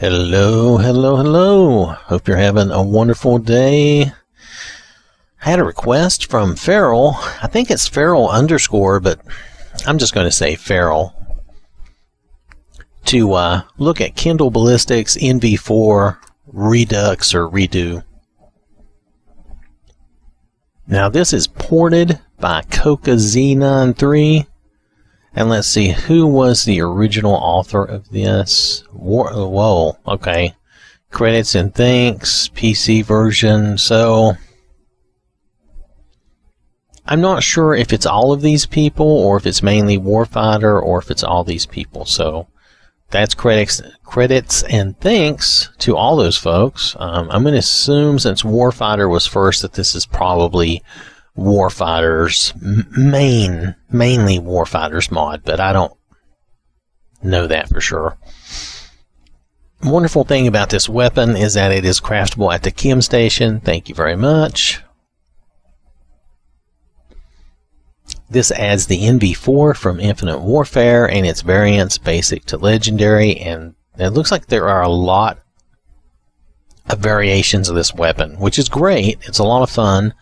Hello, hello, hello. Hope you're having a wonderful day. I had a request from Farrell. I think it's Farrell underscore, but I'm just going to say Farrell. To uh, look at Kendall Ballistics NV4 Redux or Redo. Now this is ported by Coca Z93. And let's see, who was the original author of this? War- whoa, okay. Credits and thanks, PC version. So, I'm not sure if it's all of these people or if it's mainly Warfighter or if it's all these people. So, that's credits, credits and thanks to all those folks. Um, I'm going to assume since Warfighter was first that this is probably Warfighters main mainly Warfighters mod, but I don't know that for sure. Wonderful thing about this weapon is that it is craftable at the Chem station. Thank you very much. This adds the NV4 from Infinite Warfare and its variants basic to legendary and it looks like there are a lot of variations of this weapon, which is great. It's a lot of fun.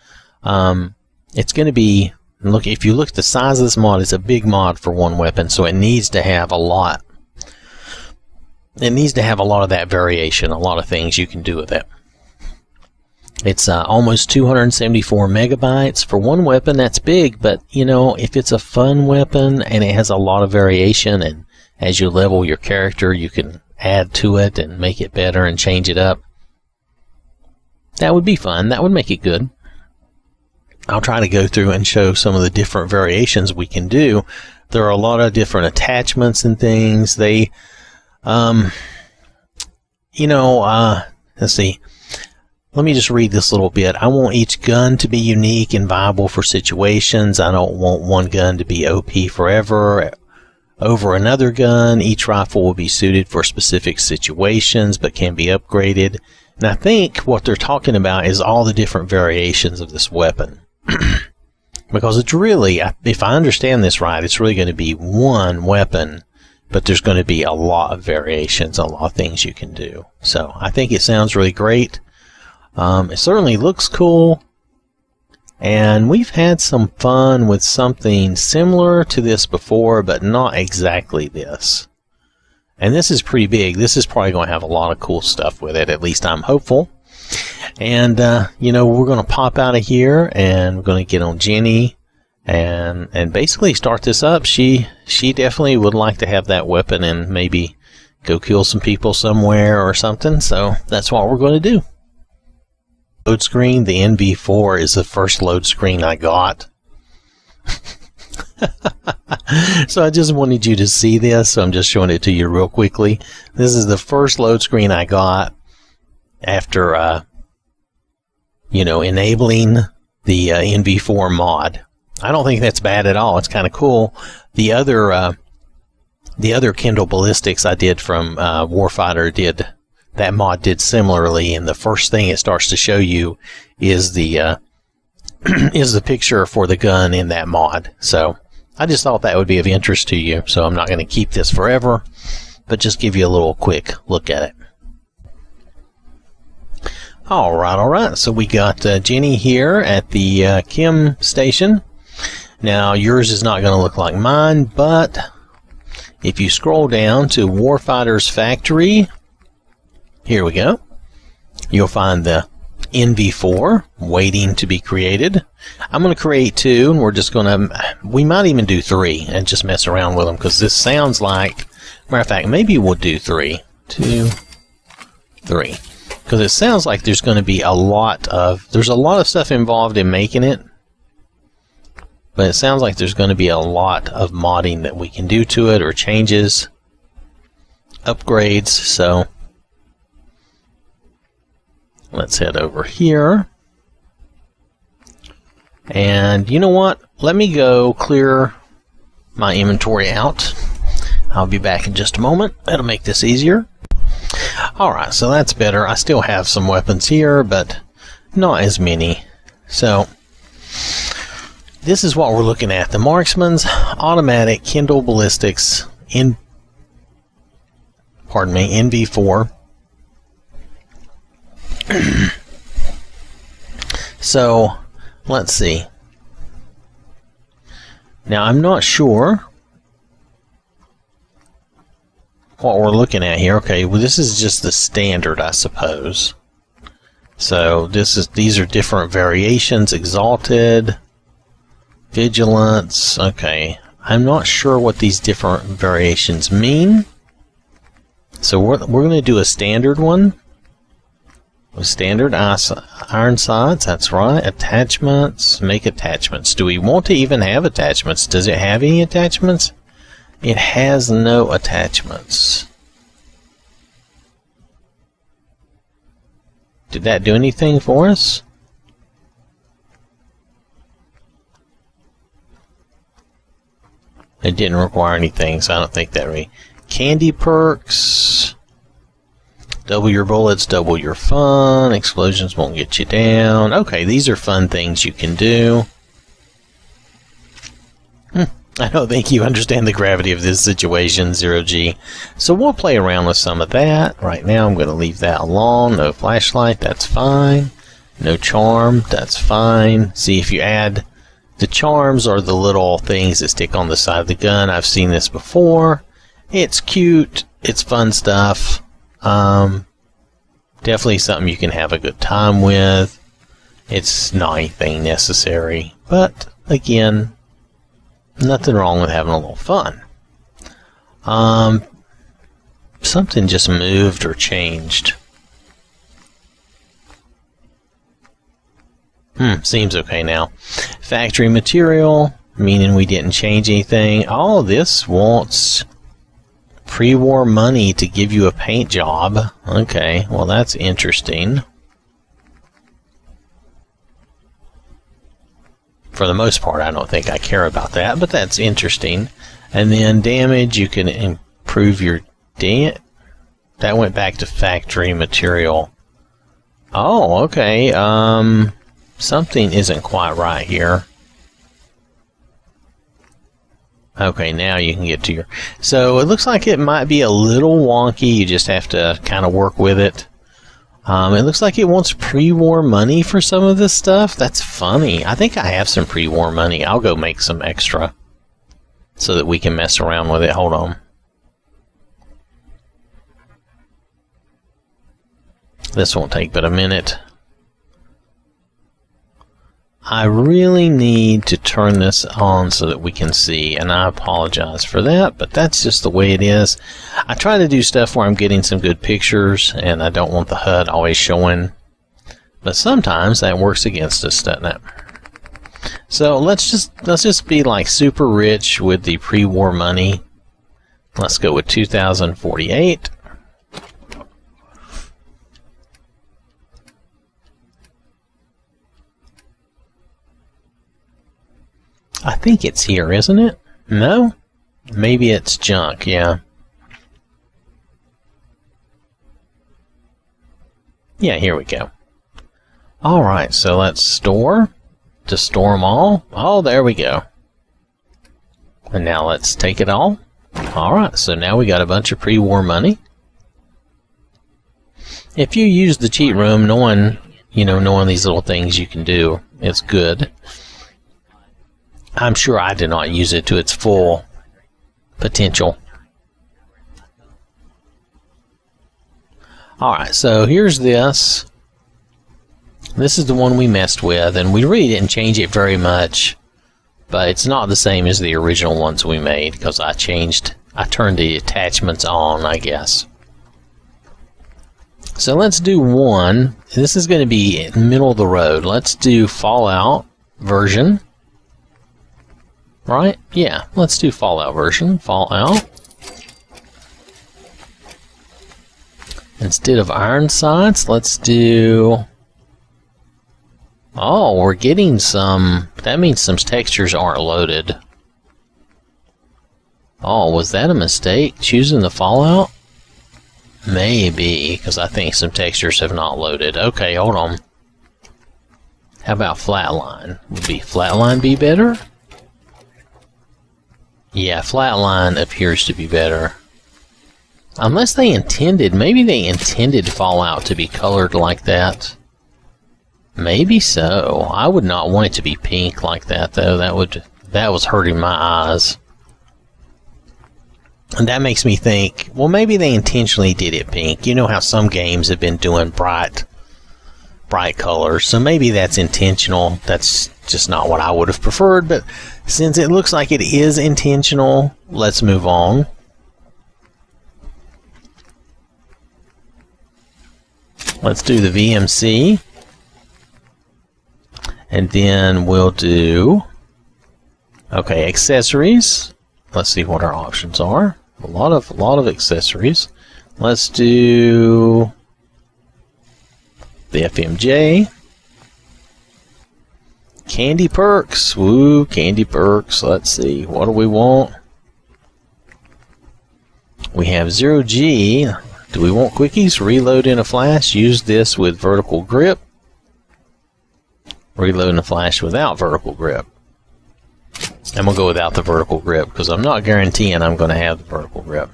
Um, it's going to be look if you look at the size of this mod it's a big mod for one weapon so it needs to have a lot. It needs to have a lot of that variation a lot of things you can do with it. It's uh, almost 274 megabytes for one weapon that's big but you know if it's a fun weapon and it has a lot of variation and as you level your character you can add to it and make it better and change it up that would be fun. That would make it good I'll try to go through and show some of the different variations we can do. There are a lot of different attachments and things. They, um, you know, uh, let's see. Let me just read this little bit. I want each gun to be unique and viable for situations. I don't want one gun to be OP forever over another gun. Each rifle will be suited for specific situations but can be upgraded. And I think what they're talking about is all the different variations of this weapon. because it's really, if I understand this right, it's really going to be one weapon, but there's going to be a lot of variations, a lot of things you can do. So I think it sounds really great. Um, it certainly looks cool. And we've had some fun with something similar to this before, but not exactly this. And this is pretty big. This is probably going to have a lot of cool stuff with it. At least I'm hopeful. And, uh, you know, we're going to pop out of here and we're going to get on Jenny and, and basically start this up. She, she definitely would like to have that weapon and maybe go kill some people somewhere or something. So that's what we're going to do. Load screen, the NV4 is the first load screen I got. so I just wanted you to see this. So I'm just showing it to you real quickly. This is the first load screen I got after uh, you know enabling the uh, NV4 mod. I don't think that's bad at all. It's kind of cool. The other uh, the other Kendall ballistics I did from uh, Warfighter did that mod did similarly, and the first thing it starts to show you is the uh, is the picture for the gun in that mod. So I just thought that would be of interest to you. So I'm not going to keep this forever, but just give you a little quick look at it. All right, all right. So we got uh, Jenny here at the uh, Chem station. Now, yours is not going to look like mine, but if you scroll down to Warfighter's Factory, here we go. You'll find the NV4 waiting to be created. I'm going to create two, and we're just going to, we might even do three and just mess around with them because this sounds like, matter of fact, maybe we'll do three. Two, three because it sounds like there's going to be a lot of there's a lot of stuff involved in making it but it sounds like there's going to be a lot of modding that we can do to it or changes upgrades so. Let's head over here. And you know what? Let me go clear my inventory out. I'll be back in just a moment. That'll make this easier Alright, so that's better. I still have some weapons here, but not as many. So, this is what we're looking at. The Marksman's Automatic Kendall Ballistics in pardon me, NV4 so, let's see. Now, I'm not sure what we're looking at here. Okay, well, this is just the standard, I suppose. So this is these are different variations. Exalted, vigilance. Okay, I'm not sure what these different variations mean. So we're we're going to do a standard one. Standard iron sights. That's right. Attachments. Make attachments. Do we want to even have attachments? Does it have any attachments? It has no attachments. Did that do anything for us? It didn't require anything, so I don't think that really. Candy perks. Double your bullets, double your fun. Explosions won't get you down. Okay, these are fun things you can do. Hmm. I don't think you understand the gravity of this situation, Zero G. So we'll play around with some of that. Right now I'm going to leave that alone. No flashlight, that's fine. No charm, that's fine. See if you add the charms or the little things that stick on the side of the gun. I've seen this before. It's cute. It's fun stuff. Um, definitely something you can have a good time with. It's not anything necessary, but again, Nothing wrong with having a little fun. Um, something just moved or changed. Hmm, seems okay now. Factory material, meaning we didn't change anything. All this wants pre-war money to give you a paint job. Okay, well that's interesting. For the most part, I don't think I care about that, but that's interesting. And then damage, you can improve your damage. That went back to factory material. Oh, okay. Um, something isn't quite right here. Okay, now you can get to your... So it looks like it might be a little wonky. You just have to kind of work with it. Um, it looks like it wants pre-war money for some of this stuff. That's funny. I think I have some pre-war money. I'll go make some extra so that we can mess around with it. Hold on. This won't take but a minute. I really need to turn this on so that we can see, and I apologize for that, but that's just the way it is. I try to do stuff where I'm getting some good pictures, and I don't want the HUD always showing, but sometimes that works against us, doesn't it? So let's just let's just be like super rich with the pre-war money. Let's go with 2048. I think it's here, isn't it? No? Maybe it's junk, yeah. Yeah, here we go. Alright, so let's store to store them all. Oh, there we go. And now let's take it all. Alright, so now we got a bunch of pre-war money. If you use the cheat room, knowing, you know, knowing these little things you can do, it's good. I'm sure I did not use it to its full potential. Alright, so here's this. This is the one we messed with, and we really didn't change it very much. But it's not the same as the original ones we made, because I changed, I turned the attachments on, I guess. So let's do one. This is going to be middle of the road. Let's do Fallout version. Right? Yeah, let's do Fallout version. Fallout. Instead of iron sights, let's do... Oh, we're getting some... That means some textures aren't loaded. Oh, was that a mistake? Choosing the Fallout? Maybe, because I think some textures have not loaded. Okay, hold on. How about Flatline? Would be Flatline be better? Yeah, flatline appears to be better. Unless they intended, maybe they intended Fallout to be colored like that. Maybe so. I would not want it to be pink like that though. That would that was hurting my eyes. And that makes me think, well maybe they intentionally did it pink. You know how some games have been doing bright bright colors. So maybe that's intentional. That's just not what I would have preferred, but since it looks like it is intentional, let's move on. Let's do the VMC. And then we'll do, okay, accessories. Let's see what our options are. A lot of, a lot of accessories. Let's do the FMJ. Candy perks. Woo, candy perks. Let's see. What do we want? We have 0G. Do we want quickies? Reload in a flash. Use this with vertical grip. Reload in a flash without vertical grip. And we'll go without the vertical grip because I'm not guaranteeing I'm going to have the vertical grip.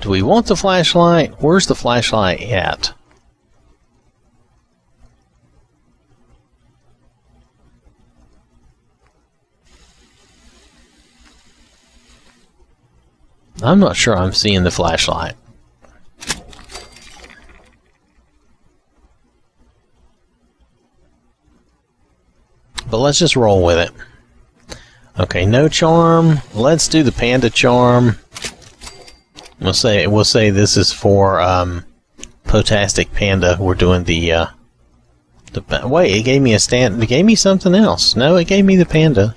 Do we want the flashlight? Where's the flashlight at? I'm not sure I'm seeing the flashlight. But let's just roll with it. Okay, no charm. Let's do the panda charm. We'll say we'll say this is for um, Potastic Panda. We're doing the uh, the wait. It gave me a stand. It gave me something else. No, it gave me the panda.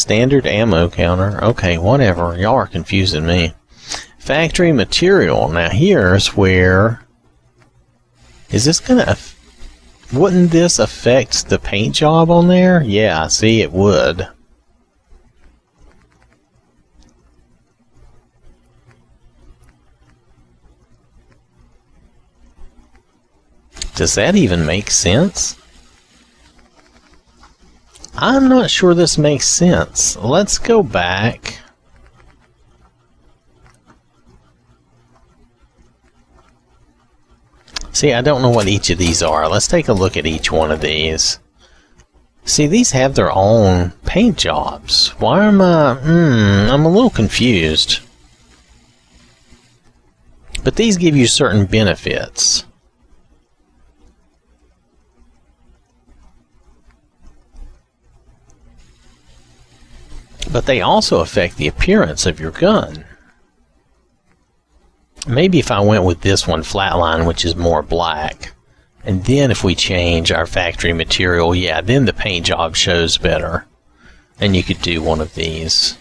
Standard ammo counter. Okay, whatever. Y'all are confusing me. Factory material. Now here's where... Is this gonna... Wouldn't this affect the paint job on there? Yeah, I see, it would. Does that even make sense? I'm not sure this makes sense. Let's go back. See, I don't know what each of these are. Let's take a look at each one of these. See, these have their own paint jobs. Why am I... Hmm, I'm a little confused. But these give you certain benefits. But they also affect the appearance of your gun. Maybe if I went with this one flatline, which is more black, and then if we change our factory material, yeah, then the paint job shows better. And you could do one of these.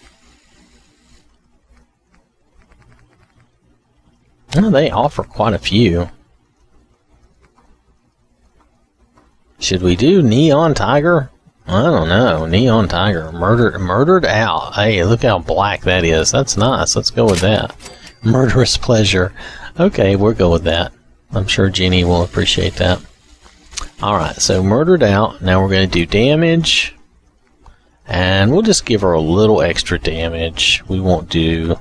Well, they offer quite a few. Should we do Neon Tiger? I don't know. Neon Tiger. Murdered murdered out. Hey, look how black that is. That's nice. Let's go with that. Murderous pleasure. Okay, we'll go with that. I'm sure Jenny will appreciate that. Alright, so murdered out. Now we're going to do damage. And we'll just give her a little extra damage. We won't do...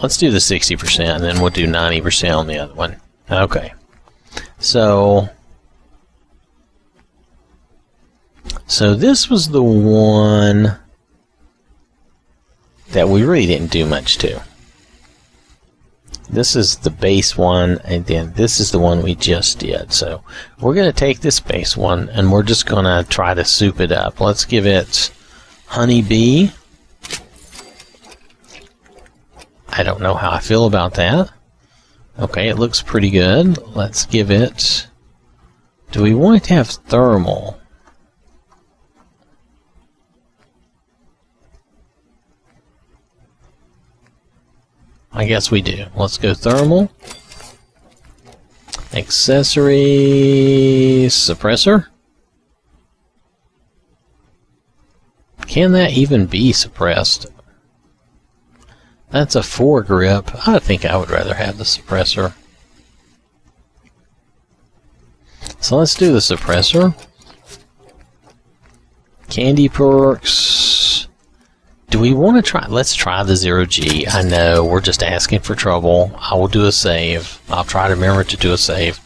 Let's do the 60% and then we'll do 90% on the other one. Okay. So, so this was the one that we really didn't do much to. This is the base one, and then this is the one we just did. So we're going to take this base one, and we're just going to try to soup it up. Let's give it Honeybee. I don't know how I feel about that. Okay, it looks pretty good. Let's give it... Do we want it to have thermal? I guess we do. Let's go thermal. Accessory suppressor. Can that even be suppressed? That's a foregrip. I think I would rather have the suppressor. So let's do the suppressor. Candy perks. do we want to try? Let's try the zero G. I know we're just asking for trouble. I will do a save. I'll try to remember to do a save.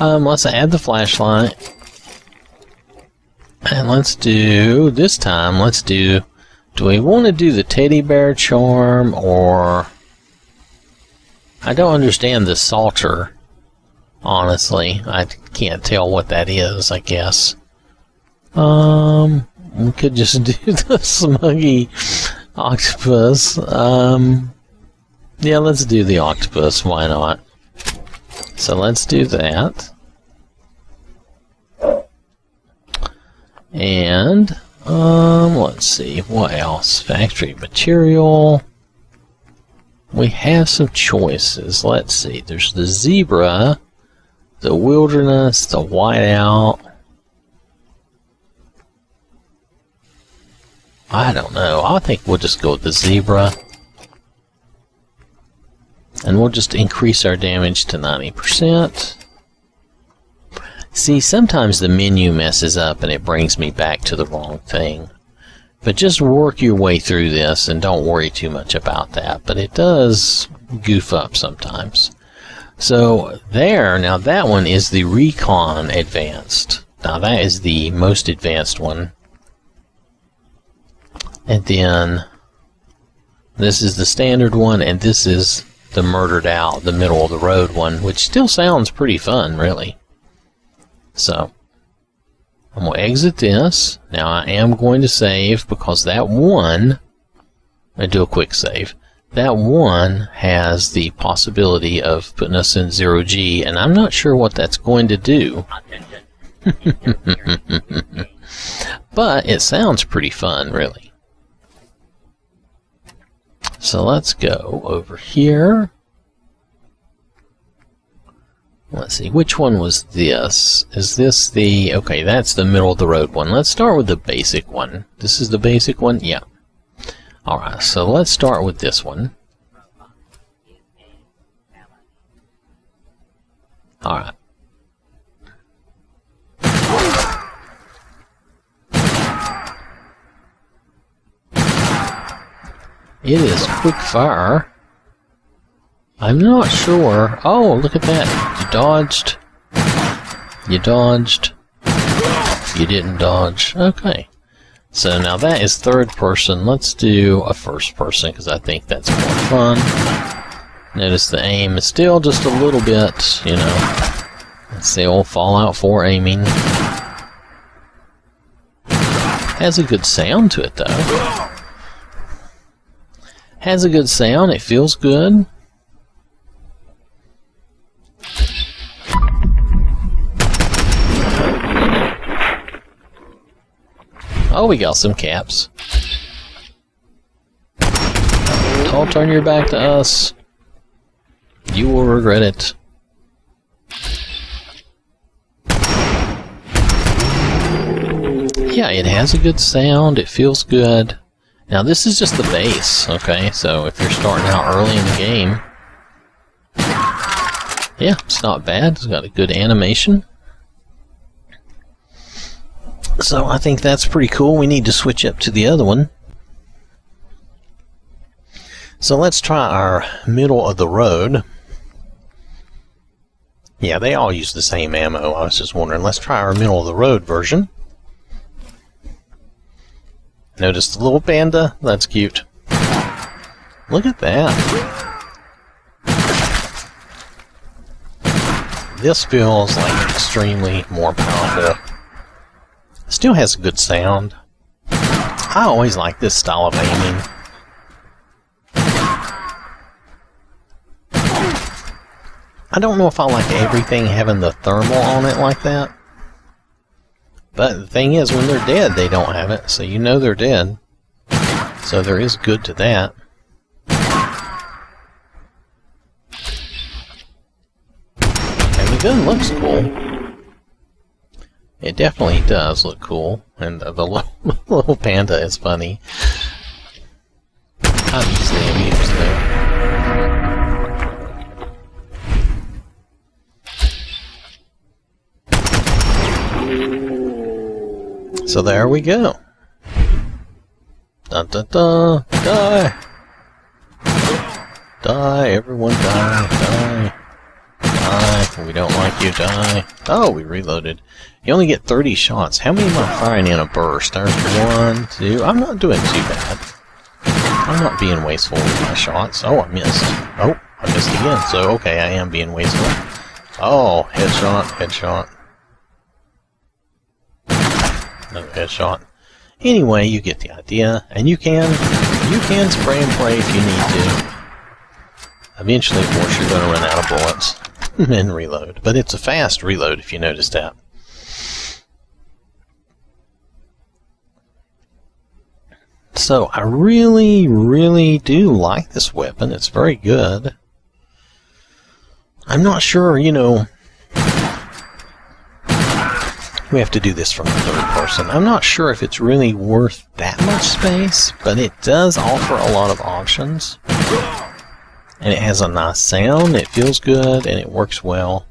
Um, let's add the flashlight. And let's do, this time, let's do, do we want to do the teddy bear charm or, I don't understand the salter, honestly. I can't tell what that is, I guess. Um, we could just do the smuggy octopus. Um, yeah, let's do the octopus. Why not? So let's do that. And, um, let's see, what else? Factory material. We have some choices. Let's see, there's the zebra, the wilderness, the whiteout. I don't know. I think we'll just go with the zebra. And we'll just increase our damage to 90%. See, sometimes the menu messes up and it brings me back to the wrong thing. But just work your way through this and don't worry too much about that. But it does goof up sometimes. So there, now that one is the Recon Advanced. Now that is the most advanced one. And then this is the standard one and this is the murdered out, the middle of the road one, which still sounds pretty fun, really. So, I'm going to exit this. Now I am going to save because that one, I do a quick save, that one has the possibility of putting us in zero G, and I'm not sure what that's going to do. but it sounds pretty fun, really. So let's go over here. Let's see, which one was this? Is this the... Okay, that's the middle of the road one. Let's start with the basic one. This is the basic one? Yeah. Alright, so let's start with this one. Alright. It is quick fire. I'm not sure. Oh, look at that. Dodged. You dodged. You didn't dodge. Okay. So now that is third person. Let's do a first person because I think that's more fun. Notice the aim is still just a little bit, you know. It's the old Fallout 4 aiming. Has a good sound to it though. Has a good sound, it feels good. Oh, we got some caps. Don't turn your back to us. You will regret it. Yeah, it has a good sound. It feels good. Now, this is just the base, okay? So, if you're starting out early in the game, yeah, it's not bad. It's got a good animation. So I think that's pretty cool. We need to switch up to the other one. So let's try our middle of the road. Yeah, they all use the same ammo. I was just wondering. Let's try our middle of the road version. Notice the little panda? That's cute. Look at that. This feels like extremely more powerful. Still has a good sound. I always like this style of aiming. I don't know if I like everything having the thermal on it like that. But the thing is, when they're dead, they don't have it, so you know they're dead. So there is good to that. And the gun looks cool. It definitely does look cool, and the, the little, little panda is funny. Easily amused though. So there we go. Dun dun dun! Die! Die, everyone die, die. Die, we don't like you, die. Oh, we reloaded. You only get 30 shots. How many am I firing in a burst? There's one, two. I'm not doing too bad. I'm not being wasteful with my shots. Oh, I missed. Oh, I missed again. So, okay, I am being wasteful. Oh, headshot, headshot. No headshot. Anyway, you get the idea, and you can you can spray and pray if you need to. Eventually, of course, you're going to run out of bullets and reload, but it's a fast reload if you notice that. So I really, really do like this weapon. It's very good. I'm not sure, you know, we have to do this from the third person. I'm not sure if it's really worth that much space, but it does offer a lot of options. And it has a nice sound, it feels good, and it works well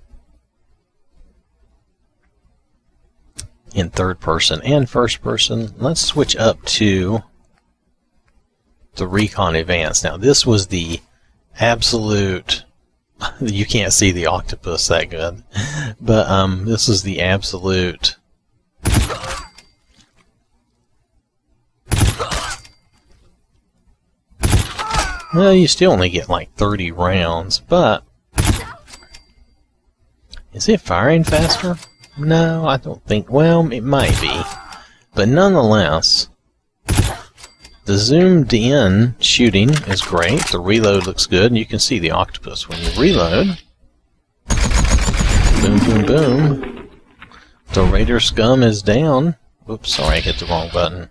in third person and first person. Let's switch up to the Recon Advance. Now this was the absolute you can't see the octopus that good. But um, this is the absolute. Well, you still only get like 30 rounds, but is it firing faster? No, I don't think. Well, it might be, but nonetheless, the zoomed in shooting is great. The reload looks good, and you can see the octopus when you reload. Boom, boom, boom. The Raider scum is down. Oops, sorry, I hit the wrong button.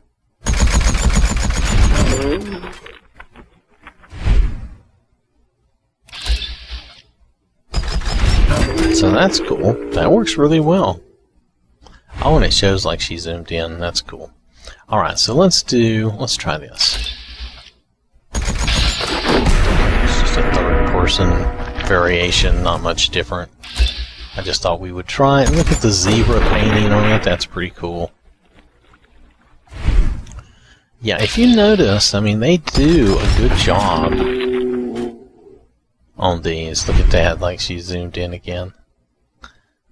So that's cool. That works really well. Oh, and it shows like she zoomed in. That's cool. Alright, so let's do, let's try this. It's just a third person variation, not much different. I just thought we would try it. Look at the zebra painting on it, that's pretty cool. Yeah, if you notice, I mean, they do a good job on these. Look at that, like she zoomed in again.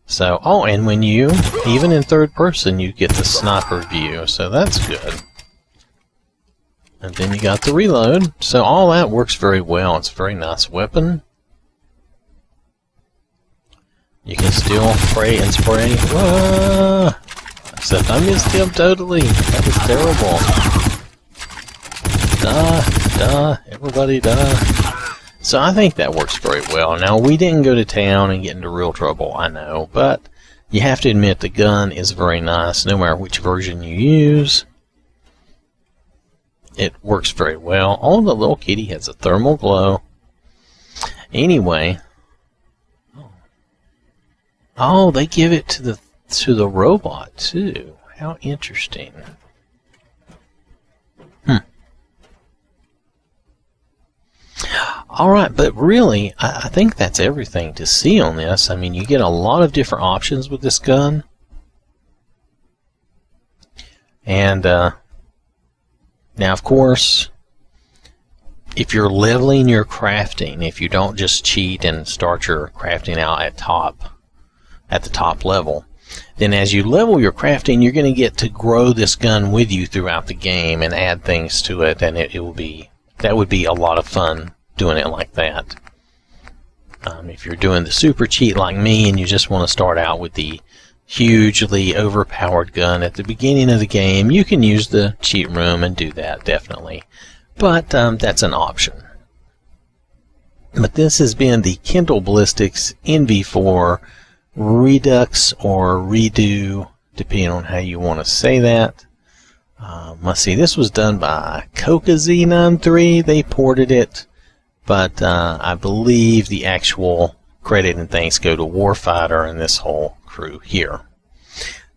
So, oh, and when you, even in third person, you get the sniper view, so that's good. And then you got the reload, so all that works very well. It's a very nice weapon. You can still spray and spray. Whoa! Except I missed him totally. That was terrible. Duh, duh, everybody duh. So I think that works very well. Now, we didn't go to town and get into real trouble, I know, but you have to admit the gun is very nice no matter which version you use. It works very well. Oh, the little kitty has a thermal glow. Anyway, oh, they give it to the to the robot too. How interesting. All right, but really, I, I, think that's everything to see on this. I mean, you get a lot of different options with this gun. And uh, now, of course, if you're leveling your crafting, if you don't just cheat and start your crafting out at top, at the top level, then as you level your crafting, you're going to get to grow this gun with you throughout the game and add things to it, and it, it will be that would be a lot of fun doing it like that. Um, if you're doing the super cheat like me and you just want to start out with the hugely overpowered gun at the beginning of the game, you can use the cheat room and do that, definitely. But um, that's an option. But this has been the Kendall Ballistics NV4 Redux or Redo, depending on how you want to say that. Um, let's see, this was done by KokaZ93. They ported it but uh, I believe the actual credit and thanks go to Warfighter and this whole crew here.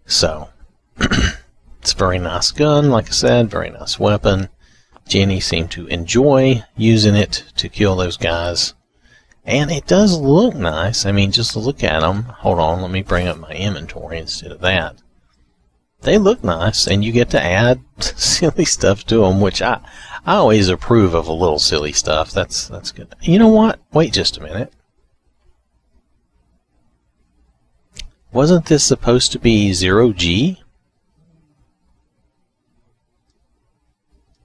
So, it's a very nice gun, like I said, very nice weapon. Jenny seemed to enjoy using it to kill those guys. And it does look nice. I mean, just look at them. Hold on, let me bring up my inventory instead of that. They look nice, and you get to add silly stuff to them, which I I always approve of a little silly stuff. That's that's good. You know what? Wait just a minute. Wasn't this supposed to be zero G?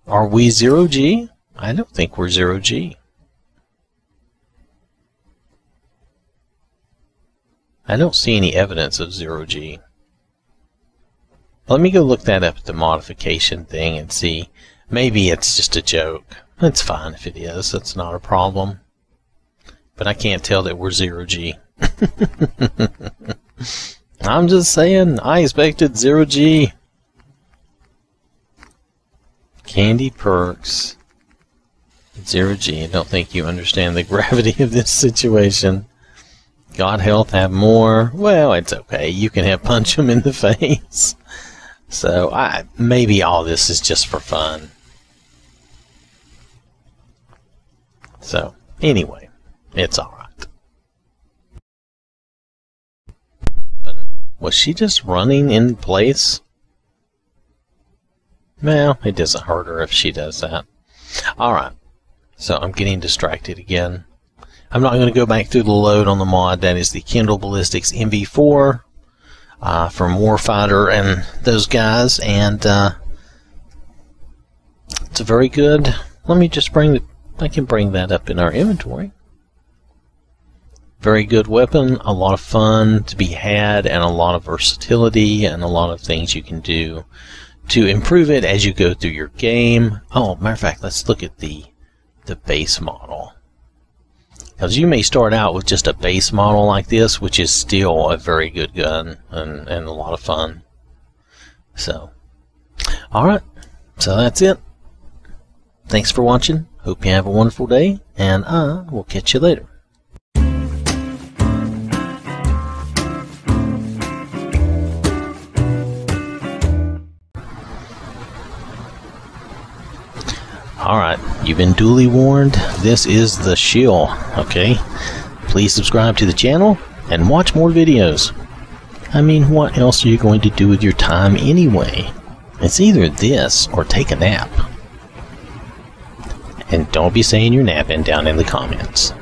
Are we zero G? I don't think we're zero G. I don't see any evidence of zero G. Let me go look that up at the modification thing and see. Maybe it's just a joke. It's fine if it is. That's not a problem. But I can't tell that we're zero G. I'm just saying, I expected zero G. Candy perks. Zero G. I don't think you understand the gravity of this situation. God health have more. Well, it's okay. You can have punch them in the face. So I maybe all this is just for fun. So anyway, it's all right. Was she just running in place? Well, it doesn't hurt her if she does that. Alright, so I'm getting distracted again. I'm not going to go back through the load on the mod. That is the Kendall Ballistics NV4 uh, from Warfighter and those guys. And uh, it's a very good. Let me just bring the. I can bring that up in our inventory. Very good weapon, a lot of fun to be had, and a lot of versatility, and a lot of things you can do to improve it as you go through your game. Oh, matter of fact, let's look at the the base model. Because you may start out with just a base model like this, which is still a very good gun and, and a lot of fun. So, alright, so that's it. Thanks for watching. Hope you have a wonderful day, and I will catch you later. Alright, you've been duly warned. This is the shill, okay? Please subscribe to the channel and watch more videos. I mean, what else are you going to do with your time anyway? It's either this or take a nap. And don't be saying you're napping down in the comments.